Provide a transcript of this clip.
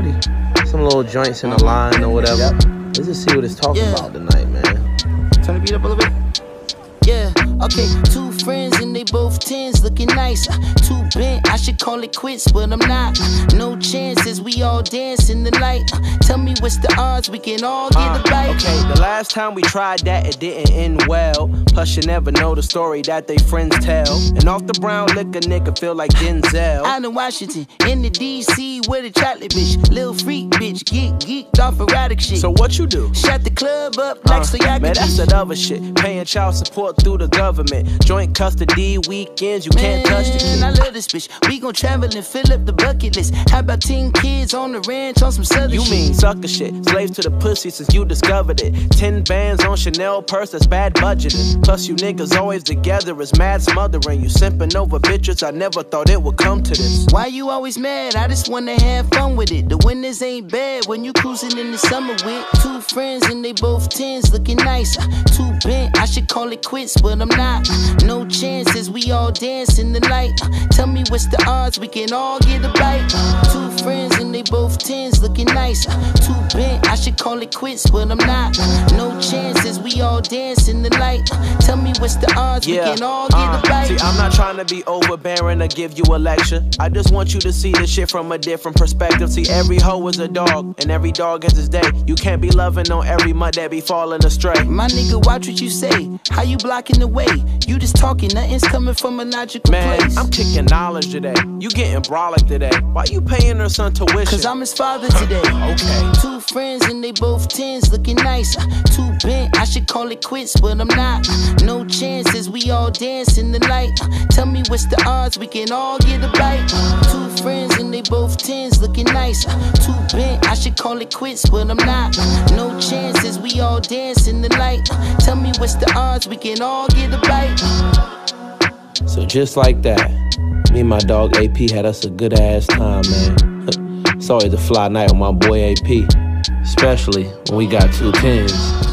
already some little joints in the line or whatever. Yep. Let's just see what it's talking yeah. about tonight, man. Turn the beat up a little bit. Yeah, okay, two friends and they both tens, looking nice. Uh, too bent, I should call it quits, but I'm not. No chances, we all dance in the night. Uh, tell me what's the odds, we can all get uh, a bite. Okay, the last time we tried that, it didn't end well. Plus, you never know the story that they friends tell. And off the brown liquor, nigga feel like Denzel. Out in Washington, in the DC, with a chocolate bitch. Little freak bitch, get geeked off erratic shit. So what you do? Shut the club up like uh, so y'all Man, that's another shit. Paying child support through the government. Joint custody weekends, you can't touch the kid. I love this bitch. We gon' travel and fill up the bucket list. How about 10 kids on the ranch on some southern You shit? mean sucker shit. Slaves to the pussy since you discovered it. 10 bands on Chanel purse, that's bad budgeting. Plus, you niggas always together is mad smothering. You simping over bitches, I never thought it would come to this. Why you always mad? I just wanna have fun with it. The winters ain't bad when you cruising in the summer with two friends and they both tens looking nice. Too bent, I should call it quits, but I'm not. No chances, we all dance in the night. Uh, tell me what's the odds, we can all get a bite. Two friends and they both tens looking nice. Too bent, I should call it quits, but I'm not. No chances, we all dance in the night. Tell me what's the odds, yeah. we can all get uh, a bite. See, I'm not trying to be overbearing or give you a lecture. I just want you to see the shit from a different perspective. See, every hoe is a dog, and every dog has his day. You can't be loving on every mud that be falling astray. My nigga, watch what you say. How you blocking the way? You just talking, nothing's coming from a logical Man, place. I'm kicking knowledge today. You getting brolic today. Why you paying her son tuition? Cause I'm his father today. okay. Two friends and they both tens, looking nice. Too bent, I should call it quits, but I'm not. No chances, we all dance in the night. Tell me what's the odds, we can all get a bite. Two friends and they both tens, looking nice. Too bent, I should call it quits, but I'm not. No chances, we all dance in the night. Tell me what's the odds, we can all get a bite. So just like that, me and my dog AP had us a good ass time, man. Always a fly night with my boy AP, especially when we got two tens.